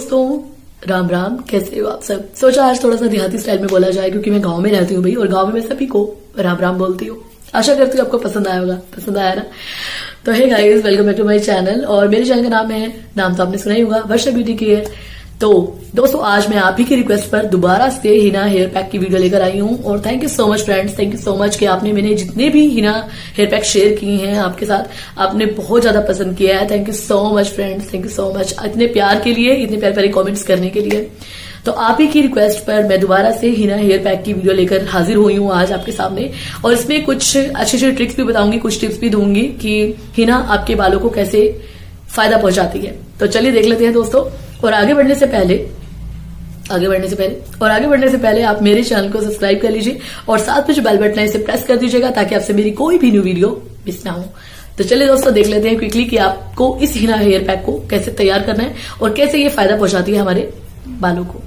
दोस्तों, राम राम, कैसे हो आप सब? सोचा आज थोड़ा सा देहाती स्टाइल में बोला जाए, क्योंकि मैं गाँव में रहती हूँ भाई, और गाँव में मैं सभी को राम राम बोलती हूँ। आशा करती हूँ आपको पसंद आया होगा। पसंद आया ना? तो hey guys welcome back to my channel और मेरे चैनल का नाम है, नाम तो आपने सुना ही होगा, वर्षा ब्यूटी केयर। तो दोस्तों, आज मैं आप ही की रिक्वेस्ट पर दोबारा से हिना हेयर पैक की वीडियो लेकर आई हूँ और thank you so much friends thank you so much कि आपने मैंने जितने भी हिना हेयर पैक शेयर किए हैं आपके साथ, आपने बहुत ज़्यादा पसंद किया है. Thank you so much friends thank you so much इतने प्यार के लिए, इतने प्यार प्यारे कॉमेंट्स करने के लिए. तो आप ही की रिक्वेस्ट पर मैं दोबारा से हिना हेयर पैक की वीडियो लेकर हाजिर हुई हूँ आज आपके सामने. और इसमें कुछ अच्छे अच्छे ट्रिक्स भी बताऊँगी, कुछ टिप्स भी दूँगी कि हिना आपके बालों को कैसे फ़ायदा पहुंचाती है. तो चलिए देख लेते हैं दोस्तों. और आगे बढ़ने से पहले, आगे बढ़ने से पहले, और आगे बढ़ने से पहले आप मेरे चैनल को सब्सक्राइब कर लीजिए और साथ में जो बेल बटन है इसे प्रेस कर दीजिएगा ताकि आपसे मेरी कोई भी न्यू वीडियो मिस ना हो। तो चलिए दोस्तों, देख लेते हैं क्विकली कि आपको इस हिना हेयर पैक को कैसे तैयार करना है और कैसे ये फ़ायदा पहुंचाती है हमारे बालों को।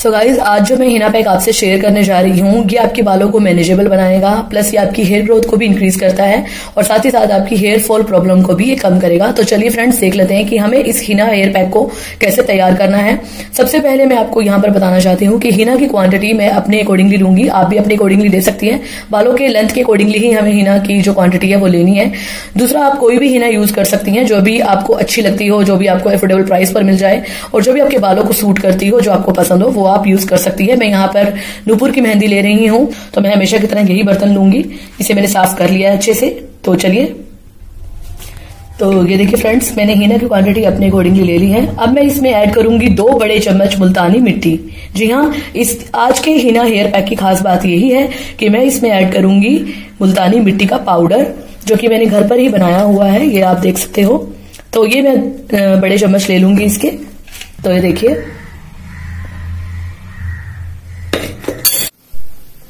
सो so गाइज़ आज जो मैं हिना पैक आपसे शेयर करने जा रही हूँ, ये आपके बालों को मैनेजेबल बनाएगा प्लस ये आपकी हेयर ग्रोथ को भी इंक्रीज करता है, और साथ ही साथ आपकी हेयर फॉल प्रॉब्लम को भी ये कम करेगा। तो चलिए फ्रेंड्स देख लेते हैं कि हमें इस हिना हेयर पैक को कैसे तैयार करना है। सबसे पहले मैं आपको यहाँ पर बताना चाहती हूँ कि हिना की क्वांटिटी मैं अपने अकॉर्डिंगली लूँगी। आप भी अपने अकॉर्डिंगली ले सकती है। बालों के लेंथ के अकॉर्डिंगली ही हमें हिना की जो क्वांटिटी है वो लेनी है। दूसरा, आप कोई भी हिना यूज़ कर सकती है, जो भी आपको अच्छी लगती हो, जो भी आपको एफोर्डेबल प्राइस पर मिल जाए, और जो भी आपके बालों को सूट करती हो, जो आपको पसंद हो, वो आप यूज़ कर सकती है। मैं यहाँ पर नूपुर की मेहंदी ले रही हूँ तो मैं हमेशा की तरह यही बर्तन लूँगी। इसे मैंने साफ़ कर लिया है अच्छे से। तो चलिए। तो ये देखिए फ्रेंड्स मैंने हीना की क्वांटिटी अपने अकॉर्डिंगली ले ली है। अब मैं इसमें ऐड करूँगी दो बड़े चम्मच मुल्तानी मिट्टी। जी हाँ इस आज के हीना हेयर पैक की खास बात यही है कि मैं इसमें ऐड करूँगी मुल्तानी मिट्टी का पाउडर जो कि मैंने घर पर ही बनाया हुआ है, ये आप देख सकते हो। तो ये मैं बड़े चम्मच ले लूँगी इसके। तो ये देखिए।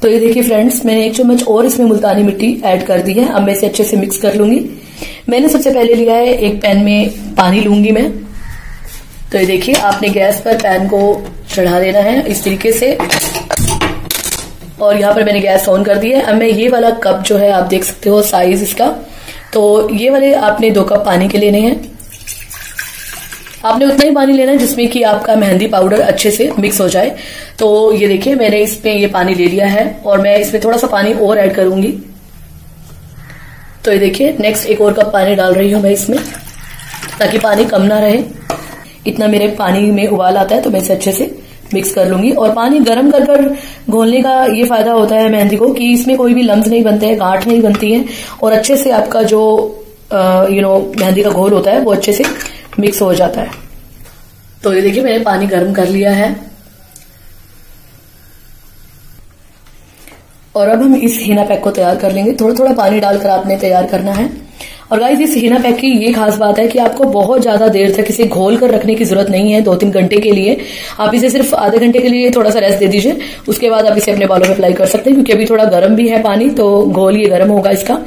तो ये देखिए फ्रेंड्स मैंने एक चम्मच और इसमें मुल्तानी मिट्टी ऐड कर दी है। अब मैं इसे अच्छे से मिक्स कर लूँगी। मैंने सबसे पहले लिया है एक पैन में पानी लूँगी मैं। तो ये देखिए, आपने गैस पर पैन को चढ़ा देना है इस तरीके से। और यहाँ पर मैंने गैस ऑन कर दी है। अब मैं ये वाला कप जो है, आप देख सकते हो साइज़ इसका। तो ये वाले आपने दो कप पानी के लेने हैं। आपने उतना ही पानी लेना है जिसमें कि आपका मेहंदी पाउडर अच्छे से मिक्स हो जाए। तो ये देखिए, मैंने इसमें ये पानी ले लिया है और मैं इसमें थोड़ा सा पानी और ऐड करूँगी। तो ये देखिए नेक्स्ट एक और कप पानी डाल रही हूँ मैं इसमें, ताकि पानी कम ना रहे। इतना मेरे पानी में उबाल आता है तो मैं इसे अच्छे से मिक्स कर लूँगी। और पानी गर्म कर कर घोलने का ये फ़ायदा होता है मेहंदी को, कि इसमें कोई भी लम्ब नहीं बनते हैं, गांठ नहीं बनती है। और अच्छे से आपका जो यू नो मेहंदी का घोल होता है, वो अच्छे से मिक्स हो जाता है। तो ये देखिए, मैंने पानी गर्म कर लिया है। और अब हम इस हीना पैक को तैयार कर लेंगे। थोड़ा थोड़ा पानी डालकर आपने तैयार करना है। और गाइस इस हीना पैक की ये खास बात है कि आपको बहुत ज़्यादा देर तक इसे घोल कर रखने की ज़रूरत नहीं है दो तीन घंटे के लिए। आप इसे सिर्फ़ आधे घंटे के लिए थोड़ा सा रेस्ट दे दीजिए, उसके बाद आप इसे अपने बालों में अप्लाई कर सकते हैं, क्योंकि अभी थोड़ा गर्म भी है पानी तो घोल ये गर्म होगा इसका।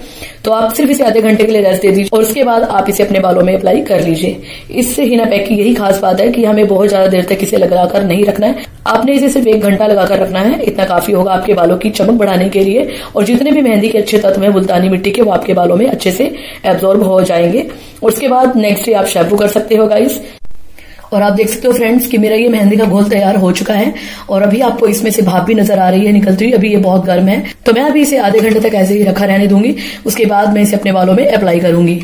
तो आप सिर्फ़ इसे आधे घंटे के लिए रेस्ट दे दीजिए और उसके बाद आप इसे अपने बालों में अप्लाई कर लीजिए। इससे हीना पैक की यही खास बात है कि हमें बहुत ज़्यादा देर तक इसे लगाकर नहीं रखना है। आपने इसे सिर्फ़ एक घंटा लगाकर रखना है, इतना काफ़ी होगा आपके बालों की चमक बढ़ाने के लिए। और जितने भी मेहंदी के अच्छे तत्व है, मुल्तानी मिट्टी के, वो आपके बालों में अच्छे से एब्जॉर्ब हो जाएँगे। उसके बाद नेक्स्ट डे आप शैम्पू कर सकते हो गाइस और आप देख सकते हो फ्रेंड्स कि मेरा ये मेहंदी का घोल तैयार हो चुका है। और अभी आपको इसमें से भाप भी नज़र आ रही है निकलती हुई अभी ये बहुत गर्म है। तो मैं अभी इसे आधे घंटे तक ऐसे ही रखा रहने दूँगी। उसके बाद मैं इसे अपने बालों में अप्लाई करूँगी।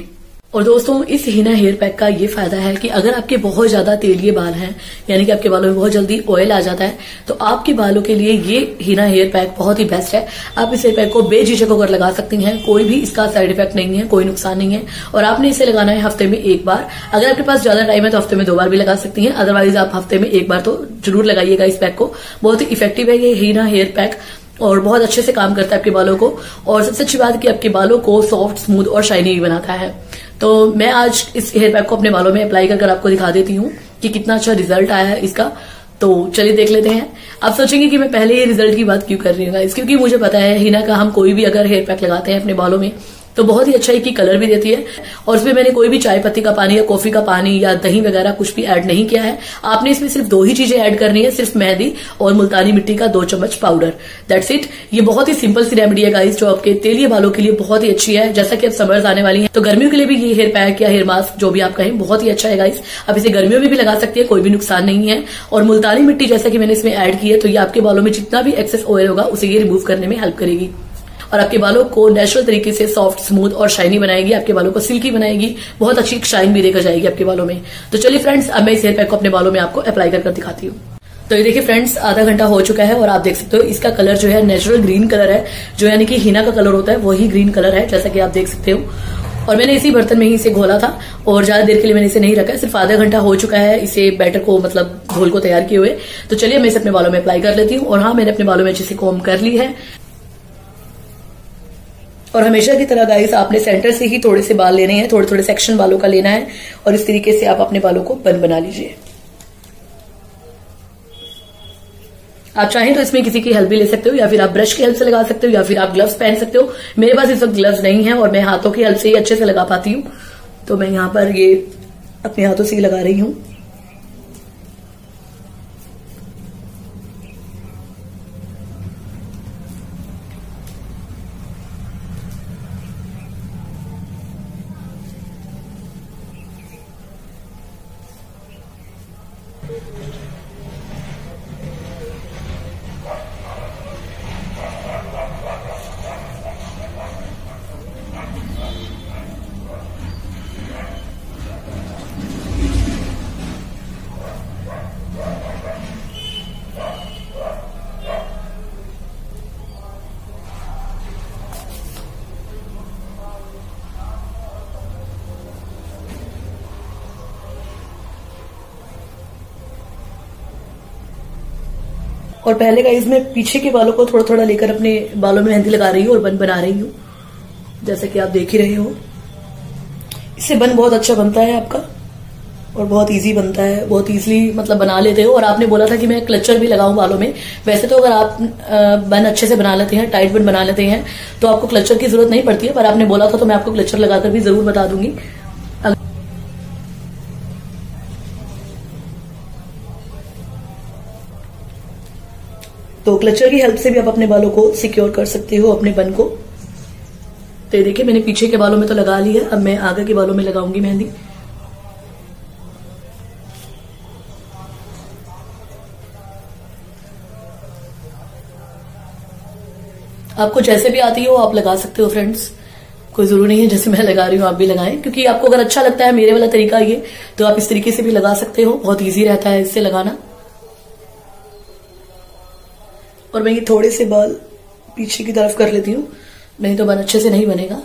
और दोस्तों, इस हीना हेयर पैक का ये फ़ायदा है कि अगर आपके बहुत ज़्यादा तेलिए बाल हैं, यानी कि आपके बालों में बहुत जल्दी ऑयल आ जाता है तो आपके बालों के लिए ये हीना हेयर पैक बहुत ही बेस्ट है। आप इस हेयर पैक को बेझिझक होकर लगा सकती हैं, कोई भी इसका साइड इफ़ेक्ट नहीं है, कोई नुकसान नहीं है, और आपने इसे लगाना है हफ़्ते में एक बार। अगर आपके पास ज़्यादा टाइम है तो हफ़्ते में दो बार भी लगा सकती हैं अदरवाइज़ आप हफ़्ते में एक बार तो ज़रूर लगाइएगा इस पैक को। बहुत ही इफ़ेक्टिव है ये हीना हेयर पैक, और बहुत अच्छे से काम करता है आपके बालों को, और सबसे अच्छी बात कि आपके बालों को सॉफ्ट स्मूथ और शाइनी भी बनाता है। तो मैं आज इस हेयर पैक को अपने बालों में अप्लाई कर आपको दिखा देती हूँ कि कितना अच्छा रिज़ल्ट आया है इसका। तो चलिए देख लेते हैं। आप सोचेंगे कि मैं पहले ही रिज़ल्ट की बात क्यों कर रही हूँ क्योंकि मुझे पता है, हिना का हम कोई भी अगर हेयर पैक लगाते हैं अपने बालों में तो बहुत ही अच्छा की कलर भी देती है। और इसमें मैंने कोई भी चाय पत्ती का पानी या कॉफ़ी का पानी या दही वगैरह कुछ भी ऐड नहीं किया है। आपने इसमें सिर्फ़ दो ही चीज़ें ऐड करनी है, सिर्फ़ मेहंदी और मुल्तानी मिट्टी का दो चम्मच पाउडर दैट्स इट ये बहुत ही सिंपल सी रेमेडी है गाइस जो आपके तेलिए बालों के लिए बहुत ही अच्छी है। जैसा कि अब समर्स आने वाली है तो गर्मियों के लिए भी ये हेयर पैक या हेयर मास्क जो भी आप कहें, बहुत ही अच्छा है गाइस आप इसे गर्मियों में भी लगा सकती है, कोई भी नुकसान नहीं है। और मुल्तानी मिट्टी जैसा कि मैंने इसमें ऐड की है तो ये आपके बालों में जितना भी एक्सेस ऑयल होगा, उसे ये रिमूव करने में हेल्प करेगी। और आपके बालों को नेचुरल तरीके से सॉफ्ट स्मूथ और शाइनी बनाएगी, आपके बालों को सिल्की बनाएगी, बहुत अच्छी शाइन भी देकर जाएगी आपके बालों में। तो चलिए फ्रेंड्स अब मैं इस हेयर पैक को अपने बालों में आपको अप्लाई कर दिखाती हूँ। तो ये देखिए फ्रेंड्स आधा घंटा हो चुका है और आप देख सकते हो इसका कलर जो है नेचुरल ग्रीन कलर है, जो यानी कि हिना का कलर होता है, वही ग्रीन कलर है, जैसा कि आप देख सकते हो। और मैंने इसी बर्तन में ही इसे घोला था और ज़्यादा देर के लिए मैंने इसे नहीं रखा, सिर्फ़ आधा घंटा हो चुका है इसे बैटर को मतलब घोल को तैयार किए हुए। तो चलिए मैं इसे अपने बालों में अप्लाई कर लेती हूँ और हाँ मैंने अपने बालों में अच्छे से कॉम कर ली है। और हमेशा की तरह गाइस आपने सेंटर से ही थोड़े से बाल लेने हैं, थोड़े थोड़े सेक्शन बालों का लेना है और इस तरीके से आप अपने बालों को बन बना लीजिए। आप चाहें तो इसमें किसी की हेल्प भी ले सकते हो, या फिर आप ब्रश की हेल्प से लगा सकते हो, या फिर आप ग्लव्स पहन सकते हो। मेरे पास इस वक्त ग्लव्स नहीं है और मैं हाथों की हेल्प से ही अच्छे से लगा पाती हूँ। तो मैं यहाँ पर ये अपने हाथों से ही लगा रही हूँ। और पहले का इसमें पीछे के बालों को थोड़ा थोड़ा लेकर अपने बालों में मेहंदी लगा रही हूँ और बन बना रही हूँ। जैसे कि आप देख ही रहे हो। इससे बन बहुत अच्छा बनता है आपका। और बहुत इजी बनता है। बहुत इजीली मतलब बना लेते हो। और आपने बोला था कि मैं क्लचर भी लगाऊँ बालों में। वैसे तो अगर आप बन अच्छे से बना लेते हैं टाइट बन बना लेते हैं तो आपको क्लचर की ज़रूरत नहीं पड़ती है। पर आपने बोला था तो मैं आपको क्लचर लगाकर भी ज़रूर बता दूँगी। तो क्लचर की हेल्प से भी आप अपने बालों को सिक्योर कर सकते हो, अपने बन को। तो ये देखिए, मैंने पीछे के बालों में तो लगा लिया, अब मैं आगे के बालों में लगाऊँगी मेहंदी। आपको जैसे भी आती हो, आप लगा सकते हो फ्रेंड्स कोई ज़रूरी नहीं है, जैसे मैं लगा रही हूँ, आप भी लगाएँ, क्योंकि आपको अगर अच्छा लगता है, मेरे वाला तरीका ये तो आप इस तरीके से भी लगा सकते हो, बहुत इजी रहता है इससे लगाना। और मैं ये थोड़े से बाल पीछे की तरफ़ कर लेती हूँ। नहीं तो बन अच्छे से नहीं बनेगा।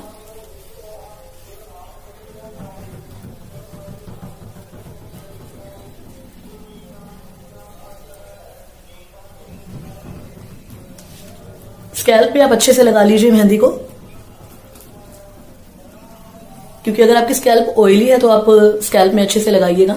स्कैल्प पे आप अच्छे से लगा लीजिए मेहंदी को। क्योंकि अगर आपकी स्कैल्प ऑयली है तो आप स्कैल्प में अच्छे से लगाइएगा।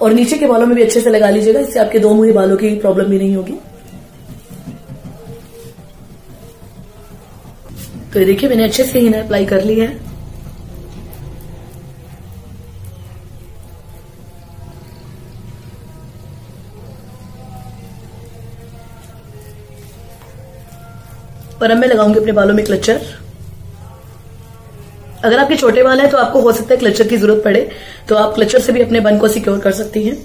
और नीचे के बालों में भी अच्छे से लगा लीजिएगा, इससे आपके दो मुही बालों की प्रॉब्लम भी नहीं होगी। तो ये देखिए, मैंने अच्छे से ही ना अप्लाई कर ली है। और अब मैं लगाऊँगी अपने बालों में क्लचर अगर आपके छोटे बाल हैं तो आपको हो सकता है क्लचर की ज़रूरत पड़े तो आप क्लचर से भी अपने बन को सिक्योर कर सकती हैं।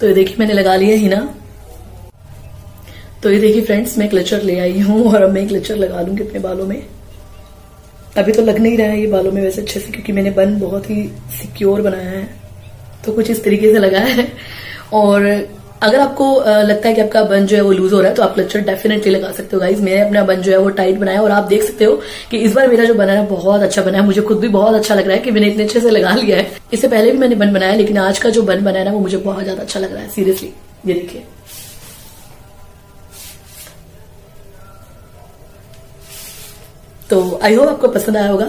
तो ये देखिए, मैंने लगा लिया ही ना तो ये देखिए फ्रेंड्स मैं क्लचर ले आई हूँ और अब मैं क्लचर लगा लूँगी अपने बालों में। अभी तो लग नहीं रहा है ये बालों में वैसे अच्छे से, क्योंकि मैंने बन बहुत ही सिक्योर बनाया है। तो कुछ इस तरीके से लगाया है। और अगर आपको लगता है कि आपका बन जो है वो लूज हो रहा है तो आप क्लचर डेफिनेटली लगा सकते हो गाइज़ मैंने अपना बन जो है वो टाइट बनाया और आप देख सकते हो कि इस बार मेरा जो बना है बहुत अच्छा बना है। मुझे खुद भी बहुत अच्छा लग रहा है कि मैंने इतने अच्छे से लगा लिया है। इससे पहले भी मैंने बन बनाया, लेकिन आज का जो बन बनाया ना, वो मुझे बहुत ज़्यादा अच्छा लग रहा है सीरियसली ये देखिए। तो आई होप आपको पसंद आया होगा।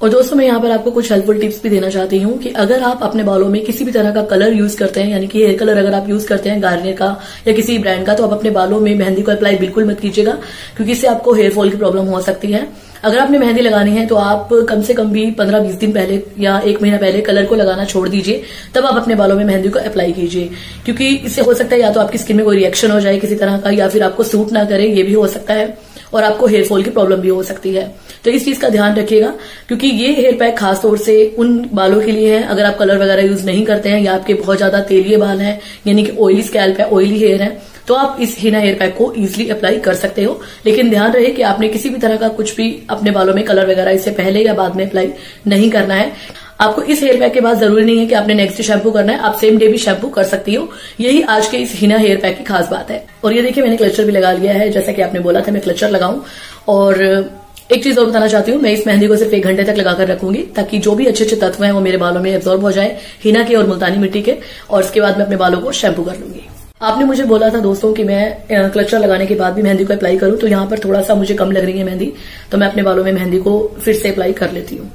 और दोस्तों, मैं यहाँ पर आपको कुछ हेल्पफुल टिप्स भी देना चाहती हूँ कि अगर आप अपने बालों में किसी भी तरह का कलर यूज़ करते हैं, यानी कि हेयर कलर अगर आप यूज़ करते हैं गार्नियर का या किसी ब्रांड का तो आप अपने बालों में मेहंदी को अप्लाई बिल्कुल मत कीजिएगा, क्योंकि इससे आपको हेयर फॉल की प्रॉब्लम हो सकती है। अगर आपने मेहंदी लगानी है तो आप कम से कम भी पंद्रह बीस दिन पहले या एक महीना पहले कलर को लगाना छोड़ दीजिए, तब आप अपने बालों में मेहंदी को अप्लाई कीजिए। क्योंकि इससे हो सकता है या तो आपकी स्किन में कोई रिएक्शन हो जाए किसी तरह का, या फिर आपको सूट ना करे, ये भी हो सकता है। और आपको हेयर फॉल की प्रॉब्लम भी हो सकती है। तो इस चीज़ का ध्यान रखिएगा, क्योंकि ये हेयर पैक खासतौर से उन बालों के लिए है। अगर आप कलर वगैरह यूज़ नहीं करते हैं, या आपके बहुत ज़्यादा तेलीय बाल हैं, यानी कि ऑयली स्कैल्प है ऑयली हेयर है तो आप इस हिना हेयर पैक को इजिली अप्लाई कर सकते हो। लेकिन ध्यान रहे कि आपने किसी भी तरह का कुछ भी अपने बालों में कलर वगैरह इससे पहले या बाद में अप्लाई नहीं करना है। आपको इस हेयर पैक के बाद ज़रूरी नहीं है कि आपने नेक्स्ट डे शैम्पू करना है, आप सेम डे भी शैम्पू कर सकती हो। यही आज के इस हिना हेयर पैक की खास बात है। और ये देखिए, मैंने क्लचर भी लगा लिया है, जैसा कि आपने बोला था, मैं क्लचर लगाऊँ। और, एक चीज़ और बताना चाहती हूँ, मैं इस मेहंदी को सिर्फ़ एक घंटे तक लगाकर रखूँगी, ताकि जो भी अच्छे अच्छे तत्व हैं वो मेरे बालों में एब्जॉर्ब हो जाए हिना के और मुल्तानी मिट्टी के, और उसके बाद मैं अपने बालों को शैम्पू कर लूँगी। आपने मुझे बोला था दोस्तों कि मैं क्लचर लगाने के बाद भी मेहंदी को अप्लाई करूँ तो यहाँ पर थोड़ा सा मुझे कम लग रही है मेहंदी तो मैं अपने बालों में मेहंदी को फिर से अप्लाई कर लेती हूँ।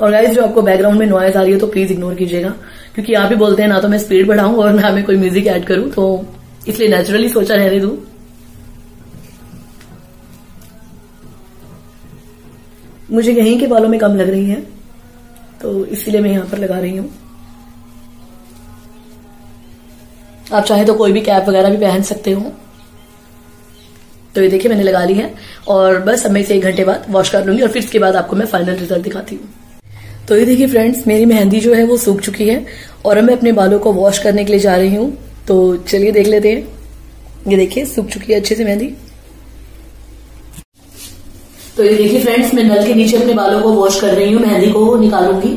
और गाइज़ जो आपको बैकग्राउंड में नॉइज़ आ रही है तो प्लीज़ इग्नोर कीजिएगा, क्योंकि आप ही बोलते हैं ना तो मैं स्पीड बढ़ाऊं और ना मैं कोई म्यूज़िक ऐड करूँ तो इसलिए नेचुरली सोचा रहने दू। मुझे यहीं के बालों में कम लग रही है तो इसीलिए मैं यहाँ पर लगा रही हूँ। आप चाहे तो कोई भी कैप वगैरह भी पहन सकते हो। तो ये देखिए, मैंने लगा ली है। और बस अब मैं इसे एक घंटे बाद वॉश कर लूँगी और फिर इसके बाद आपको मैं फाइनल रिज़ल्ट दिखाती हूँ। तो ये देखिए फ्रेंड्स मेरी मेहंदी जो है वो सूख चुकी है और मैं अपने बालों को वॉश करने के लिए जा रही हूँ। तो चलिए देख लेते हैं। ये देखिए, सूख चुकी है अच्छे से मेहंदी। तो ये देखिए फ्रेंड्स मैं नल के नीचे अपने बालों को वॉश कर रही हूँ, मेहंदी को निकालूँगी।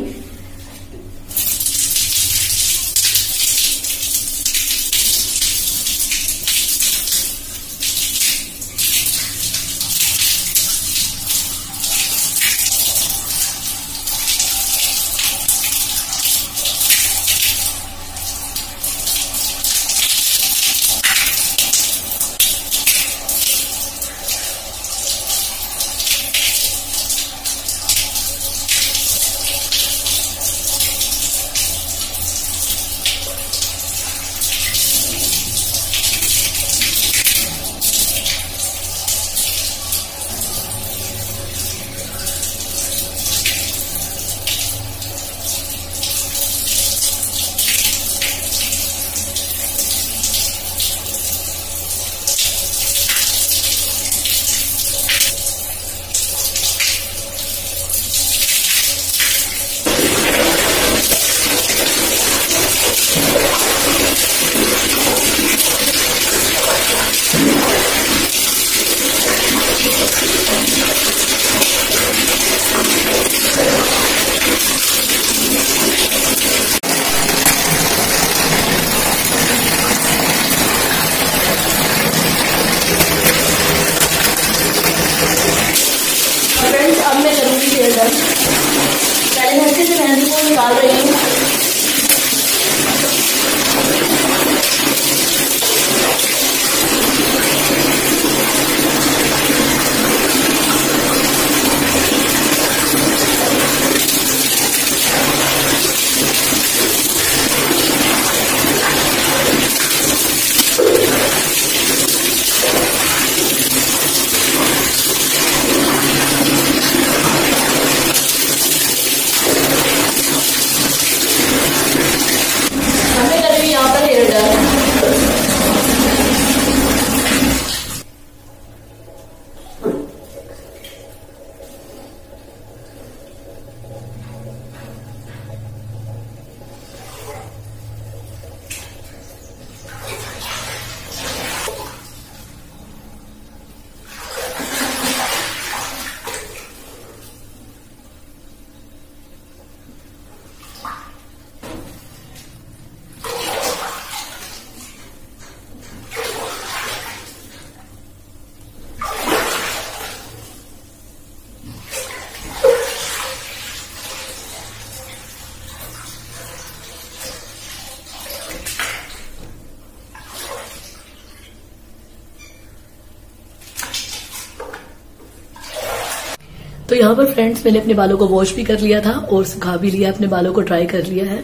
यहाँ पर फ्रेंड्स मैंने अपने बालों को वॉश भी कर लिया था और सुखा भी लिया, अपने बालों को ड्राई कर लिया है।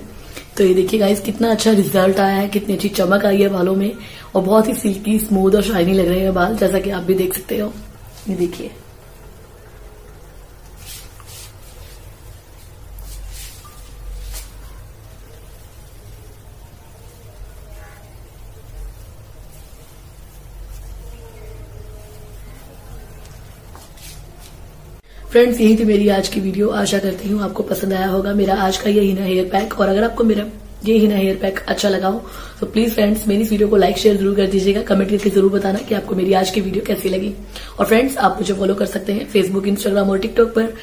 तो ये देखिए गाइस कितना अच्छा रिज़ल्ट आया है, कितनी अच्छी चमक आई है बालों में और बहुत ही सिल्की स्मूथ और शाइनी लग रहे हैं बाल, जैसा कि आप भी देख सकते हो। ये देखिए। फ्रेंड्स यही थी मेरी आज की वीडियो आशा करती हूँ आपको पसंद आया होगा. मेरा आज का ये हिना हेयर पैक और अगर आपको मेरा ये हिना हेयर पैक अच्छा लगा हो तो प्लीज़ फ्रेंड्स मेरी इस वीडियो को लाइक शेयर ज़रूर कर दीजिएगा. कमेंट करके ज़रूर बताना कि आपको मेरी आज की वीडियो कैसी लगी. और फ्रेंड्स आप मुझे फॉलो कर सकते हैं फेसबुक इंस्टाग्राम और टिकटॉक पर.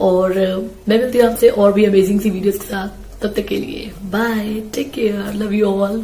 और मैं मिलती हूँ आपसे और भी अमेजिंग सी वीडियोज़ के साथ. तब तक के लिए bye take care love you all